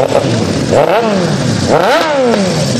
Rang, rang, rang.